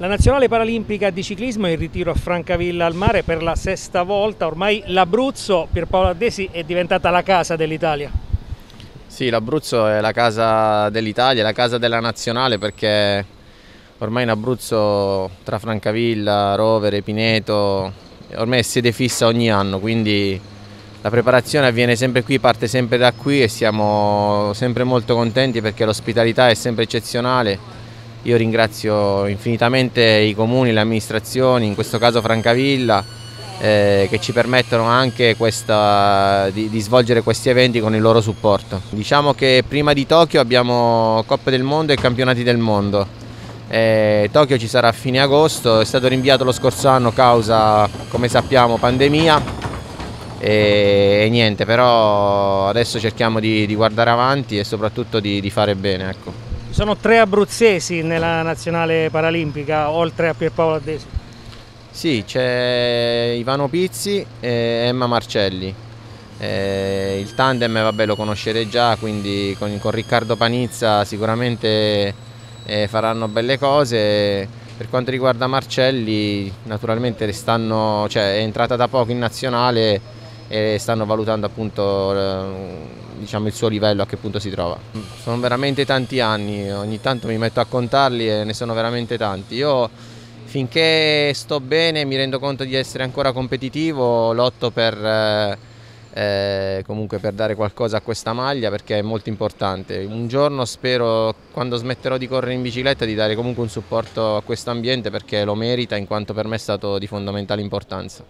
La nazionale paralimpica di ciclismo è in ritiro a Francavilla al mare per la sesta volta, ormai l'Abruzzo, Pierpaolo Addesi, è diventata la casa dell'Italia. Sì, l'Abruzzo è la casa dell'Italia, la casa della nazionale perché ormai in Abruzzo tra Francavilla, Rovere, Pineto, ormai è sede fissa ogni anno, quindi la preparazione avviene sempre qui, parte sempre da qui e siamo sempre molto contenti perché l'ospitalità è sempre eccezionale io ringrazio infinitamente i comuni, le amministrazioni, in questo caso Francavilla, eh, che ci permettono anche questa, di, di, svolgere questi eventi con il loro supporto. Diciamo che prima di Tokyo abbiamo Coppe del Mondo e Campionati del Mondo. Eh, Tokyo ci sarà a fine agosto, è stato rinviato lo scorso anno causa, come sappiamo, pandemia e, e niente, però adesso cerchiamo di, di, guardare avanti e soprattutto di, di fare bene. Ecco sono tre abruzzesi nella nazionale paralimpica, oltre a Pierpaolo Addesi. Sì, c'è Ivano Pizzi e Emma Marcelli. Eh, il tandem vabbè, lo conoscete già, quindi con, con Riccardo Panizza sicuramente eh, faranno belle cose. Per quanto riguarda Marcelli, naturalmente stanno, cioè, è entrata da poco in nazionale e stanno valutando appunto diciamo, il suo livello, a che punto si trova. Sono veramente tanti anni, ogni tanto mi metto a contarli e ne sono veramente tanti. Io finché sto bene mi rendo conto di essere ancora competitivo, lotto per, eh, eh, comunque per dare qualcosa a questa maglia perché è molto importante. Un giorno spero, quando smetterò di correre in bicicletta, di dare comunque un supporto a questo ambiente perché lo merita in quanto per me è stato di fondamentale importanza.